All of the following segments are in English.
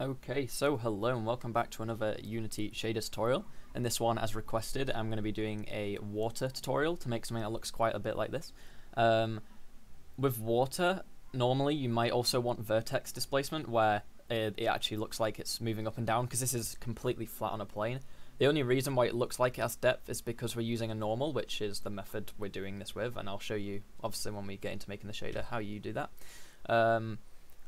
Okay, so hello and welcome back to another Unity shader tutorial. In this one, as requested, I'm going to be doing a water tutorial to make something that looks quite a bit like this. Um, with water, normally you might also want vertex displacement where it, it actually looks like it's moving up and down because this is completely flat on a plane. The only reason why it looks like it has depth is because we're using a normal, which is the method we're doing this with, and I'll show you, obviously, when we get into making the shader, how you do that. Um,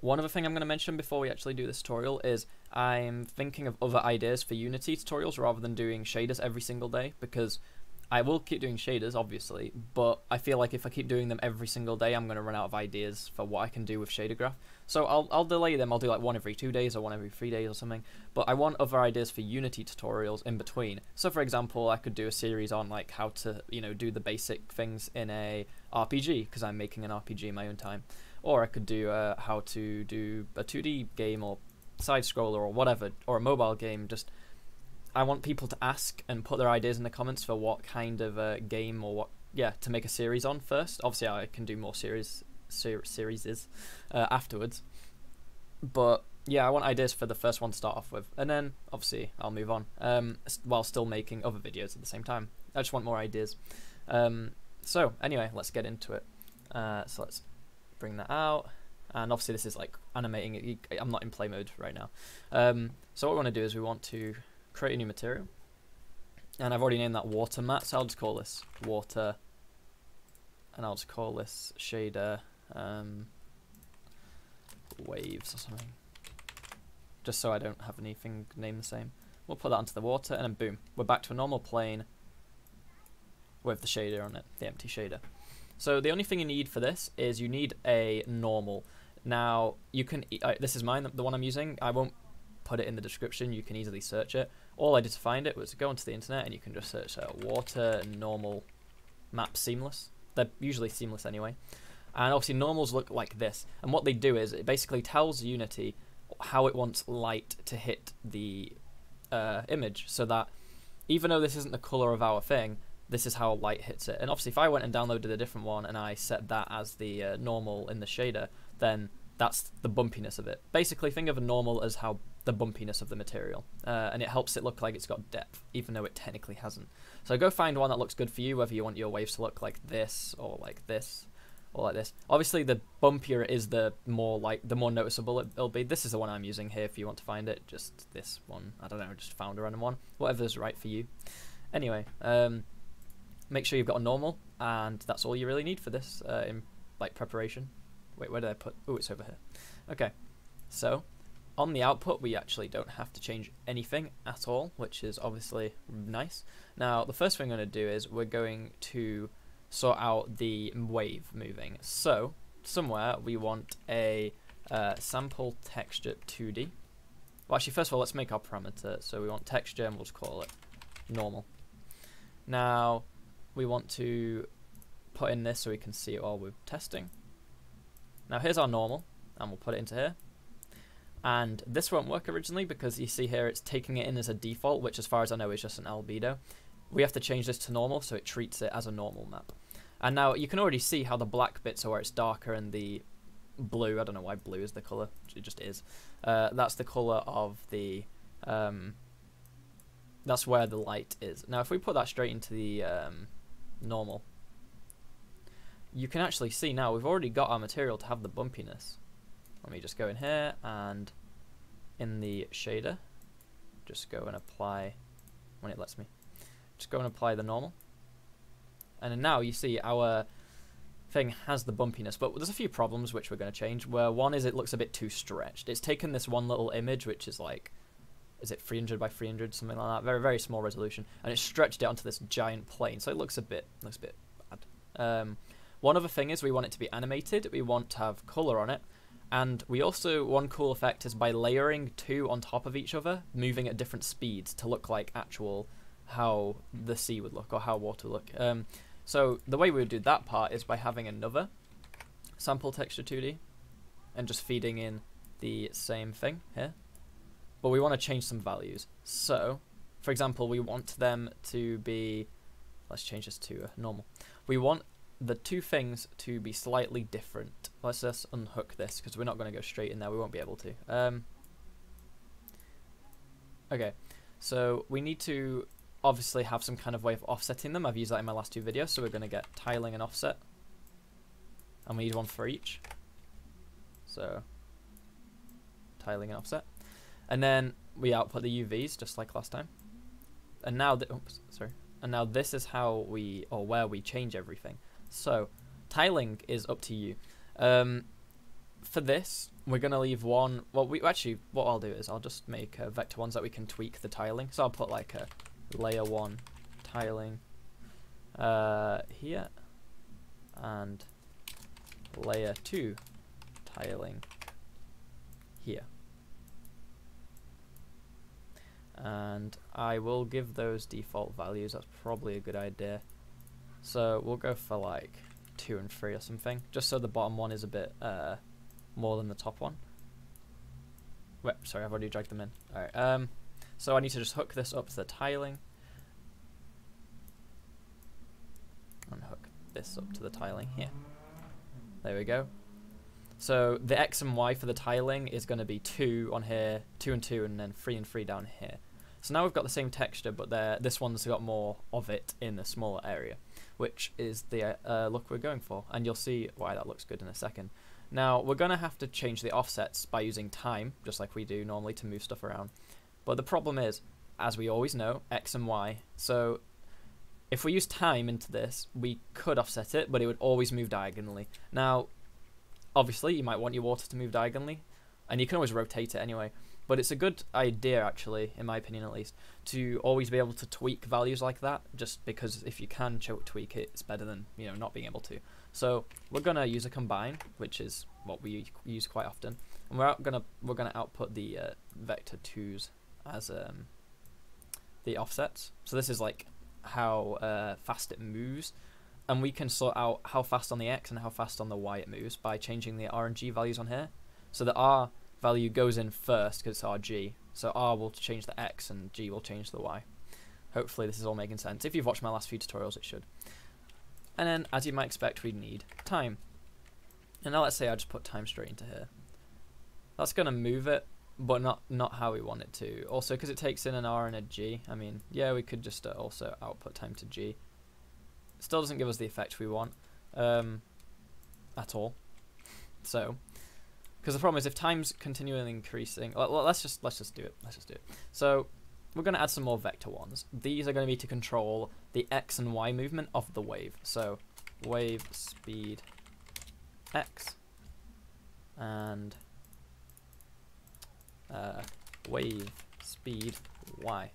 one other thing I'm going to mention before we actually do this tutorial is I'm thinking of other ideas for Unity tutorials rather than doing shaders every single day because I will keep doing shaders, obviously, but I feel like if I keep doing them every single day, I'm going to run out of ideas for what I can do with shader graph. So I'll, I'll delay them. I'll do like one every two days or one every three days or something. But I want other ideas for Unity tutorials in between. So for example, I could do a series on like how to, you know, do the basic things in a RPG because I'm making an RPG in my own time or I could do uh, how to do a 2D game or side scroller or whatever, or a mobile game. Just I want people to ask and put their ideas in the comments for what kind of a game or what yeah to make a series on first. Obviously, I can do more series ser- series is uh, afterwards, but yeah, I want ideas for the first one to start off with, and then obviously I'll move on um, while still making other videos at the same time. I just want more ideas. Um, so anyway, let's get into it. Uh, so let's bring that out. And obviously this is like animating it. I'm not in play mode right now. Um, so what we want to do is we want to create a new material. And I've already named that water mat, so I'll just call this water. And I'll just call this shader um, waves or something. Just so I don't have anything named the same. We'll put that onto the water and then boom, we're back to a normal plane with the shader on it, the empty shader. So the only thing you need for this is you need a normal. Now you can. Uh, this is mine, the one I'm using. I won't put it in the description. You can easily search it. All I did to find it was go onto the internet and you can just search uh, water normal map seamless. They're usually seamless anyway. And obviously normals look like this. And what they do is it basically tells Unity how it wants light to hit the uh, image, so that even though this isn't the color of our thing, this is how light hits it. And obviously, if I went and downloaded a different one and I set that as the uh, normal in the shader, then that's the bumpiness of it. Basically, think of a normal as how the bumpiness of the material, uh, and it helps it look like it's got depth, even though it technically hasn't. So go find one that looks good for you, whether you want your waves to look like this or like this or like this. Obviously, the bumpier it is, the more like the more noticeable it, will be. This is the one I'm using here. If you want to find it, just this one. I don't know, just found a random one. Whatever's right for you. Anyway, um, make sure you've got a normal, and that's all you really need for this uh, in like preparation. Wait, where did I put? Oh, it's over here. Okay, so on the output, we actually don't have to change anything at all, which is obviously nice. Now, the first thing I'm going to do is we're going to sort out the wave moving. So, somewhere we want a uh, sample texture 2D. Well, actually, first of all, let's make our parameter. So we want texture, and we'll just call it normal. Now, we want to put in this so we can see it while we're testing. Now here's our normal, and we'll put it into here. And this won't work originally because you see here it's taking it in as a default, which as far as I know is just an albedo. We have to change this to normal so it treats it as a normal map. And now you can already see how the black bits are where it's darker and the blue, I don't know why blue is the colour, it just is. Uh, that's the colour of the, um, that's where the light is. Now if we put that straight into the um, normal. You can actually see now we've already got our material to have the bumpiness. Let me just go in here and in the shader, just go and apply when it lets me. Just go and apply the normal. And now you see our thing has the bumpiness, but there's a few problems which we're going to change. Where one is it looks a bit too stretched. It's taken this one little image, which is like is it 300 by 300 something like that? Very very small resolution. And it stretched it onto this giant plane. So it looks a bit looks a bit bad. Um, one other thing is we want it to be animated. We want to have color on it. And we also one cool effect is by layering two on top of each other moving at different speeds to look like actual how the sea would look or how water would look. Um, so the way we would do that part is by having another sample texture 2d and just feeding in the same thing here but we want to change some values. So, for example, we want them to be, let's change this to normal. We want the two things to be slightly different. Let's just unhook this because we're not going to go straight in there. We won't be able to. Um, Okay, so we need to obviously have some kind of way of offsetting them. I've used that in my last two videos, so we're going to get tiling and offset. And we need one for each. So, tiling and offset. And then we output the UVs, just like last time. And now, the, oops, sorry. And now this is how we, or where we change everything. So, tiling is up to you. Um, for this, we're going to leave one, well, we actually, what I'll do is I'll just make uh, vector ones that we can tweak the tiling. So I'll put like a layer 1 tiling uh, here, and layer 2 tiling here. And I will give those default values, that's probably a good idea. So we'll go for like 2 and 3 or something, just so the bottom one is a bit uh, more than the top one. Wait, sorry, I've already dragged them in. Alright, um, so I need to just hook this up to the tiling. And hook this up to the tiling here. There we go. So the X and Y for the tiling is going to be 2 on here, 2 and 2, and then 3 and 3 down here. So now we've got the same texture, but this one's got more of it in the smaller area, which is the uh, look we're going for. And you'll see why that looks good in a second. Now, we're going to have to change the offsets by using time, just like we do normally to move stuff around. But the problem is, as we always know, X and Y. So if we use time into this, we could offset it, but it would always move diagonally. Now, obviously, you might want your water to move diagonally, and you can always rotate it anyway. But it's a good idea, actually, in my opinion at least, to always be able to tweak values like that, just because if you can tweak it, it's better than you know not being able to. So we're gonna use a combine, which is what we use quite often, and we're gonna we're gonna output the uh, vector twos as um, the offsets. So this is like how uh, fast it moves, and we can sort out how fast on the x and how fast on the y it moves by changing the RNG values on here. So the r value goes in first because it's rg, so r will change the x and g will change the y. Hopefully this is all making sense. If you've watched my last few tutorials, it should. And then, as you might expect, we need time. And now let's say I just put time straight into here. That's going to move it, but not not how we want it to. Also, because it takes in an R and a G. I mean, yeah, we could just uh, also output time to G. Still doesn't give us the effect we want um, at all. So, because the problem is if time's continually increasing, let's just let's just do it. Let's just do it. So we're going to add some more vector ones. These are going to be to control the x and y movement of the wave. So wave speed x and uh, wave speed y.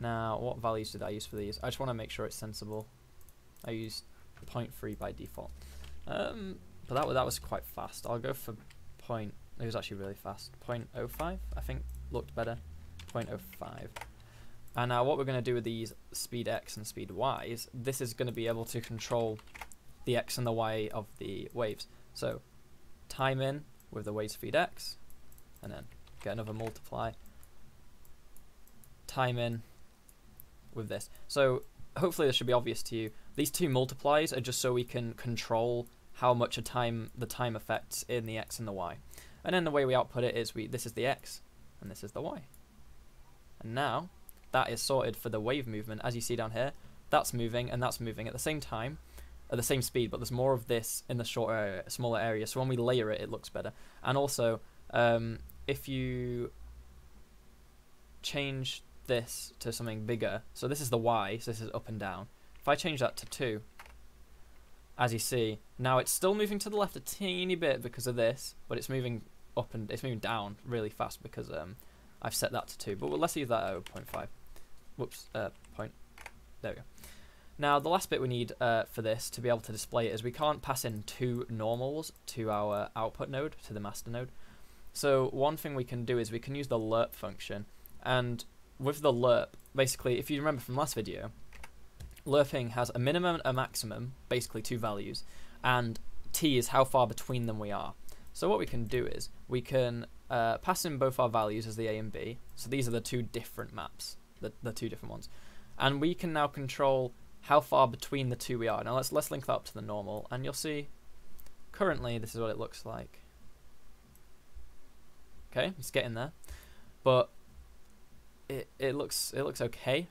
Now, what values did I use for these? I just want to make sure it's sensible. I used 0.3 by default. Um, but that, that was quite fast. I'll go for point. It was actually really fast. 0.05, I think, looked better. 0.05. And now what we're going to do with these speed x and speed y is this is going to be able to control the x and the y of the waves. So time in with the wave speed x, and then get another multiply, time in with this. So hopefully this should be obvious to you. These two multiplies are just so we can control how much a time the time affects in the x and the y. And then the way we output it is we this is the x and this is the y. And now that is sorted for the wave movement as you see down here. That's moving and that's moving at the same time at the same speed, but there's more of this in the shorter, smaller area. So when we layer it, it looks better. And also, um, if you change this to something bigger, so this is the Y, so this is up and down. If I change that to 2, as you see, now it's still moving to the left a teeny bit because of this, but it's moving up and it's moving down really fast because um, I've set that to 2. But let's leave that at 0.5. Whoops, uh, point. There we go. Now, the last bit we need uh, for this to be able to display it is we can't pass in two normals to our output node, to the master node. So one thing we can do is we can use the lerp function. And with the lerp, basically, if you remember from last video, lerping has a minimum and a maximum, basically two values, and t is how far between them we are. So what we can do is we can uh, pass in both our values as the a and b. So these are the two different maps, the, the two different ones. And we can now control how far between the two we are. Now let's let's link that up to the normal, and you'll see currently this is what it looks like. Okay, it's getting there. But it, it looks it looks okay.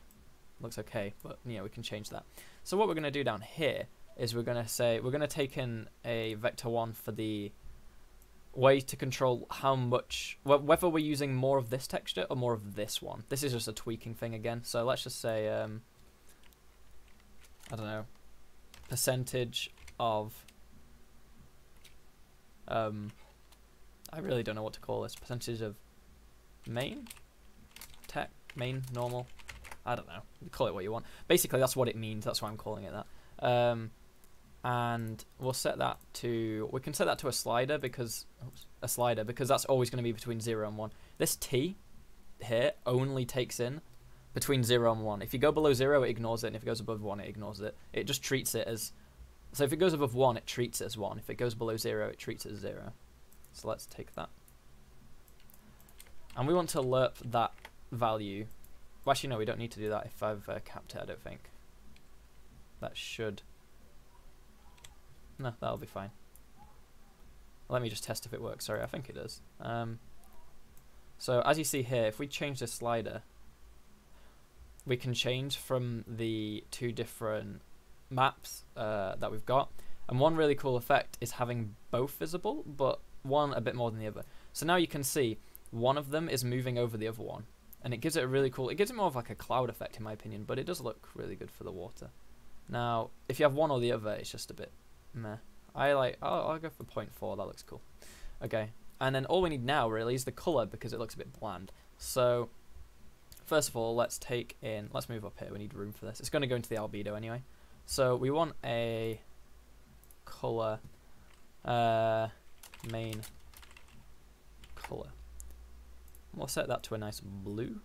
Looks okay, but yeah, we can change that. So what we're going to do down here is we're going to say we're going to take in a vector 1 for the way to control how much whether we're using more of this texture or more of this one. This is just a tweaking thing again. So let's just say um I don't know percentage of um I really don't know what to call this. Percentage of main tech main normal I don't know. Call it what you want. Basically, that's what it means. That's why I'm calling it that. Um, and we'll set that to. We can set that to a slider because oops, a slider because that's always going to be between zero and one. This t here only takes in between zero and one. If you go below zero, it ignores it, and if it goes above one, it ignores it. It just treats it as. So if it goes above one, it treats it as one. If it goes below zero, it treats it as zero. So let's take that. And we want to lerp that value well, actually, no, we don't need to do that if I've uh, capped it, I don't think. That should... No, that'll be fine. Let me just test if it works. Sorry, I think it does. Um, so as you see here, if we change the slider, we can change from the two different maps uh, that we've got. And one really cool effect is having both visible, but one a bit more than the other. So now you can see one of them is moving over the other one and it gives it a really cool. It gives it more of like a cloud effect in my opinion, but it does look really good for the water. Now, if you have one or the other, it's just a bit meh. I like. I'll, I'll go for 0.4. That looks cool. Okay, and then all we need now really is the color because it looks a bit bland. So, first of all, let's take in. Let's move up here. We need room for this. It's going to go into the albedo anyway. So we want a color uh, main color. We'll set that to a nice blue.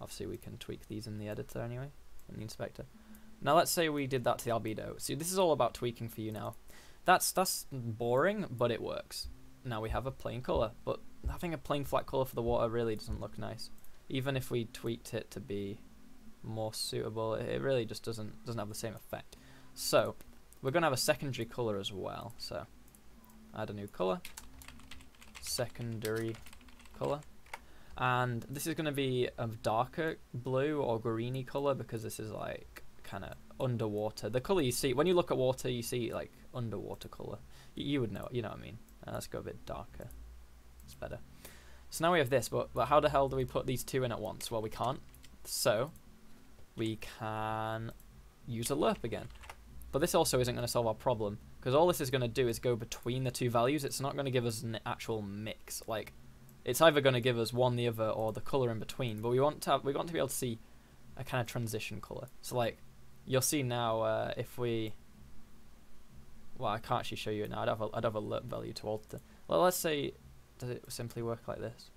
Obviously we can tweak these in the editor anyway, in the inspector. Now let's say we did that to the albedo. See, this is all about tweaking for you now. That's that's boring, but it works. Now we have a plain color, but having a plain flat color for the water really doesn't look nice. Even if we tweaked it to be more suitable, it really just doesn't doesn't have the same effect. So we're gonna have a secondary color as well. So add a new color secondary color. And this is going to be a darker blue or greeny color because this is like kind of underwater. The color you see, when you look at water, you see like underwater color. You, you would know, you know what I mean. Uh, let's go a bit darker. It's better. So now we have this, but, but how the hell do we put these two in at once? Well, we can't. So we can use a lerp again. But this also isn't going to solve our problem because all this is going to do is go between the two values. It's not going to give us an actual mix. Like, it's either going to give us one, the other, or the color in between. But we want to have, we want to be able to see a kind of transition color. So like, you'll see now uh, if we. Well, I can't actually show you it now. I'd have a, I'd have a lerp value to alter. Well, let's say, does it simply work like this?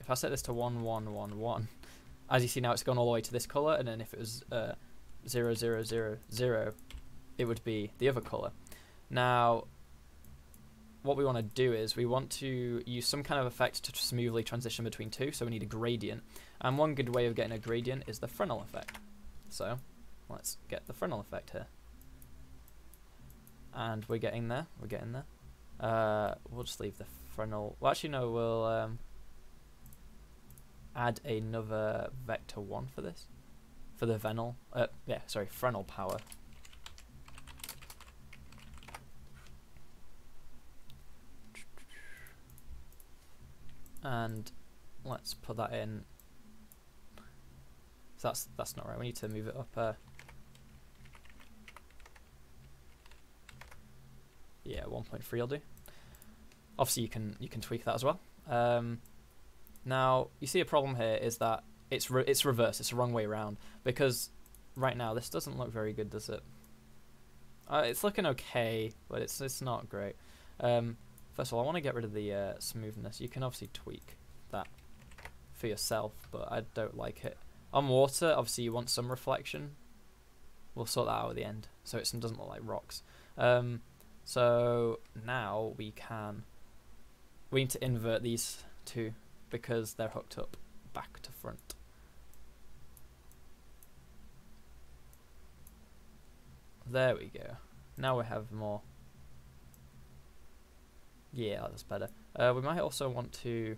If I set this to one one one one, as you see now, it's gone all the way to this color, and then if it was uh, zero zero zero zero, it would be the other color. Now, what we want to do is we want to use some kind of effect to smoothly transition between two, so we need a gradient. And one good way of getting a gradient is the Fresnel effect. So, let's get the Fresnel effect here. And we're getting there, we're getting there. Uh, we'll just leave the Fresnel, well actually no, we'll um, add another vector 1 for this. For the venal, uh, yeah, sorry, Fresnel power and let's put that in. So that's that's not right. We need to move it up. Uh, yeah, 1.3 will do. Obviously, you can you can tweak that as well. Um, now you see a problem here is that it's re it's reverse. It's the wrong way around because right now this doesn't look very good, does it? Uh, it's looking okay, but it's it's not great. Um, First of all, I want to get rid of the uh, smoothness. You can obviously tweak that for yourself, but I don't like it. On water, obviously you want some reflection. We'll sort that out at the end, so it doesn't look like rocks. Um, so now we can... We need to invert these two because they're hooked up back to front. There we go. Now we have more yeah, that's better. Uh, we might also want to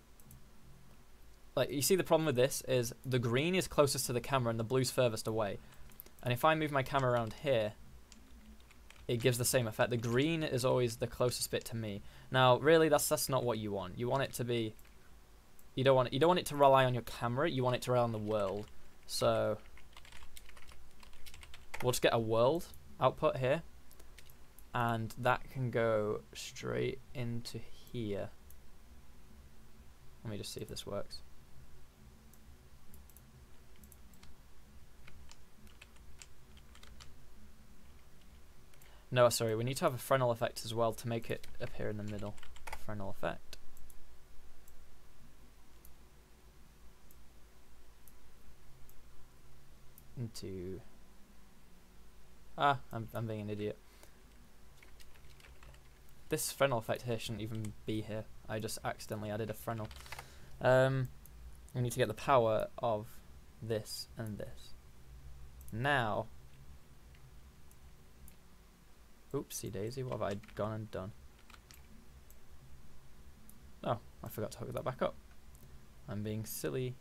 like you see the problem with this is the green is closest to the camera and the blue's furthest away. And if I move my camera around here, it gives the same effect. The green is always the closest bit to me. Now, really, that's that's not what you want. You want it to be. You don't want you don't want it to rely on your camera. You want it to rely on the world. So we'll just get a world output here, and that can go straight into here. Let me just see if this works. No, sorry, we need to have a Fresnel effect as well to make it appear in the middle. Fresnel effect. Into... Ah, I'm, I'm being an idiot. This Fresnel effect here shouldn't even be here. I just accidentally added a Fresnel. Um, we need to get the power of this and this. Now, Oopsie daisy, what have I gone and done? Oh, I forgot to hook that back up. I'm being silly.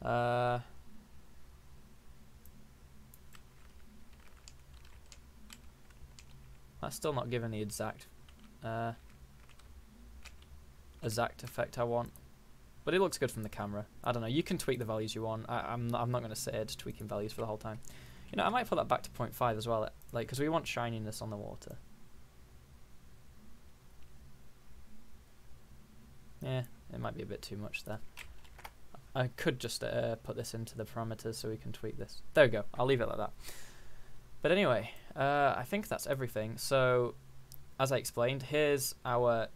Uh, that's still not giving the exact uh, exact effect I want. But it looks good from the camera. I don't know. You can tweak the values you want. I, am not, I'm not going to sit here just tweaking values for the whole time. You know, I might put that back to 0.5 as well, like, because we want shininess on the water. Yeah, it might be a bit too much there. I could just uh, put this into the parameters so we can tweak this. There we go, I'll leave it like that. But anyway, uh, I think that's everything. So, as I explained, here's our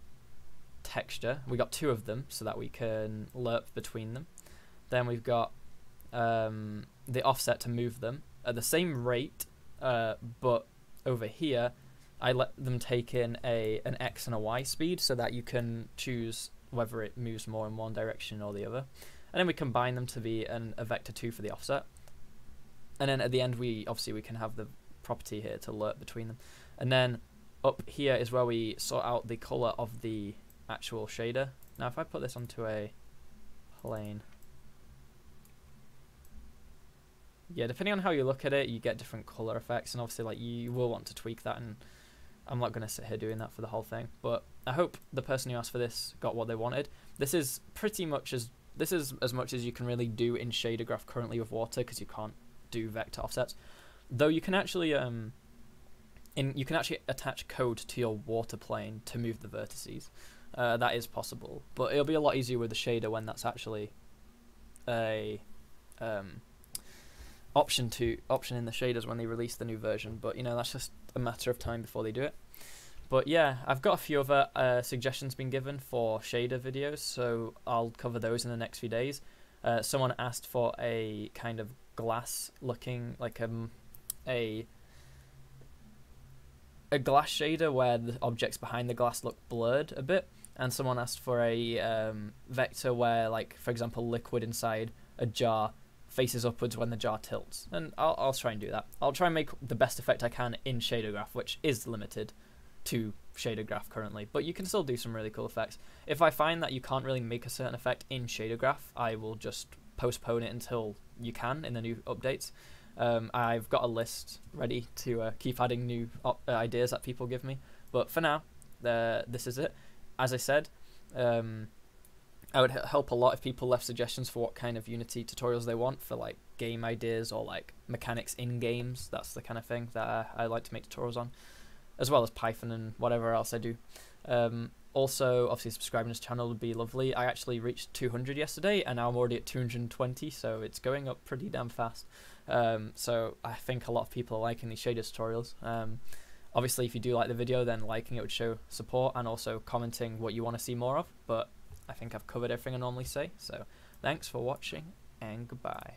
texture. We got two of them so that we can lerp between them. Then we've got um, the offset to move them at the same rate, uh, but over here, I let them take in a an x and a y speed so that you can choose whether it moves more in one direction or the other. And then we combine them to be an, a vector 2 for the offset. And then at the end, we obviously we can have the property here to lerp between them. And then up here is where we sort out the color of the actual shader. Now if I put this onto a plane, yeah, depending on how you look at it, you get different color effects, and obviously, like you will want to tweak that. And I'm not going to sit here doing that for the whole thing, but I hope the person who asked for this got what they wanted. This is pretty much as this is as much as you can really do in shader graph currently with water because you can't do vertex offsets. Though you can actually um, in you can actually attach code to your water plane to move the vertices. Uh, that is possible, but it'll be a lot easier with the shader when that's actually a um, option to option in the shaders when they release the new version. But you know that's just a matter of time before they do it. But yeah, I've got a few other uh, suggestions been given for shader videos, so I'll cover those in the next few days. Uh, someone asked for a kind of glass looking like um, a a glass shader where the objects behind the glass look blurred a bit, and someone asked for a um, vector where, like for example, liquid inside a jar faces upwards when the jar tilts. And I'll, I'll try and do that. I'll try and make the best effect I can in shader graph, which is limited to shader graph currently, but you can still do some really cool effects. If I find that you can't really make a certain effect in shader graph, I will just postpone it until you can in the new updates. Um, I've got a list ready to uh, keep adding new uh, ideas that people give me, but for now, uh, this is it. As I said, um, I would help a lot if people left suggestions for what kind of Unity tutorials they want for like game ideas or like mechanics in games. That's the kind of thing that I, I like to make tutorials on, as well as Python and whatever else I do. Um, also, obviously, subscribing to this channel would be lovely. I actually reached 200 yesterday, and now I'm already at 220, so it's going up pretty damn fast. Um, so I think a lot of people are liking these shader tutorials. Um, obviously, if you do like the video, then liking it would show support, and also commenting what you want to see more of. But I think I've covered everything I normally say. So thanks for watching and goodbye.